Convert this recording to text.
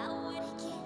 I wanna get